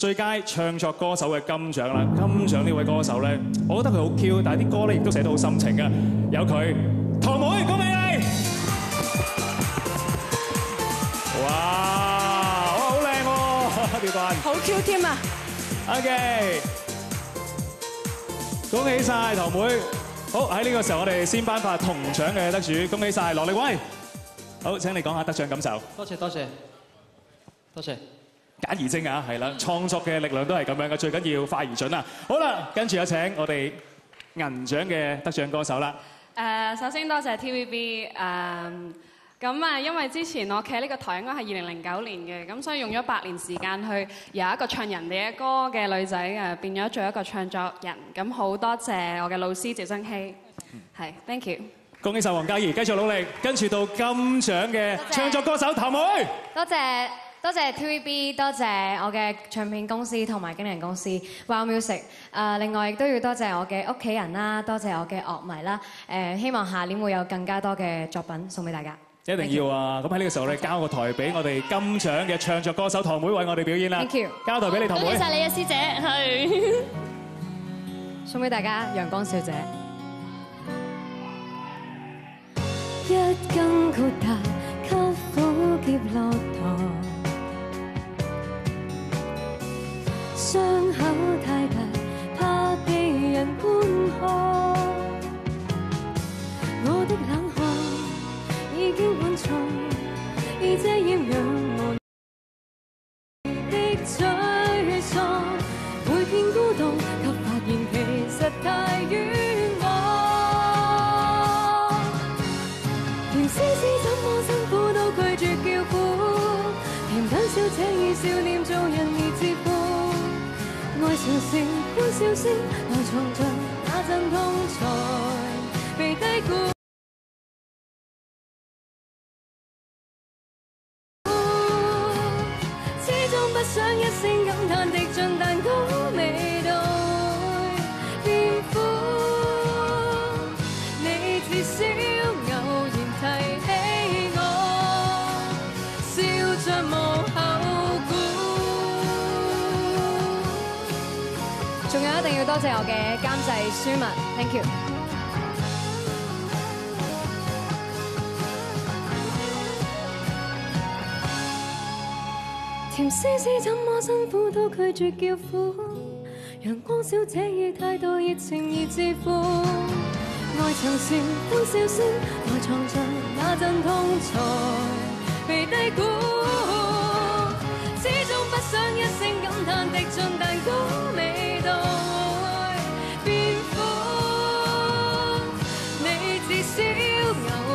最佳唱作歌手嘅金獎啦。金獎呢位歌手咧，我覺得佢好 Q，但係啲歌咧亦都寫得好深情嘅。有佢堂妹，恭喜你！哇，哇好靚喎，條裙。好 Q 添啊！OK，恭喜晒堂妹。好喺呢個時候，我哋先頒發銅獎嘅得主，恭喜晒羅力威。好，請你講下得獎感受。多謝多謝多謝。簡而精啊，係啦，創作嘅力量都係咁樣嘅，最緊要快而準啊！好啦，跟住有請我哋銀獎嘅得獎歌手啦。誒，首先多謝 TVB 誒，咁啊，因為之前我企喺呢個台應該係二零零九年嘅，咁所以用咗八年時間去由一個唱人哋嘅歌嘅女仔誒，變咗做一個唱作人，咁好多謝我嘅老師趙增熹，係，thank you。恭喜晒黃嘉怡，繼續努力。跟住到金獎嘅唱作歌手譚妹。多謝多謝 TVB，多謝我嘅唱片公司同埋經理人公司 Wow Music。誒，另外亦都要多謝我嘅屋企人啦，多謝我嘅樂迷啦。誒，希望下年會有更加多嘅作品送俾大家。一定要啊！咁喺呢個時候咧，交個台俾我哋金獎嘅唱作歌手堂妹為我哋表演啦。Thank you 交台俾你堂妹。多謝晒你啊，師姐，係送俾大家陽光小姐。一根豁達，給苦澀落經滿床，而這豔陽我的沮喪。每片孤獨，卻發現其实太冤枉。連絲絲怎么辛苦都拒绝叫苦，甜品小姐以笑脸做人而自負。愛情時歡笑聲，來藏着那阵痛才被低估。想一聲感嘆滴盡蛋糕味道變苦，你至少偶然提起我，笑着無後顧。仲有一定要多謝我嘅監製舒文，thank you。甜丝丝，怎么辛苦都拒绝叫苦。阳光小姐以太多热情而自负，爱曾是欢笑声，内藏着那阵痛才被低估。始终不想一声感叹，滴进蛋糕味道会变苦。你至少有。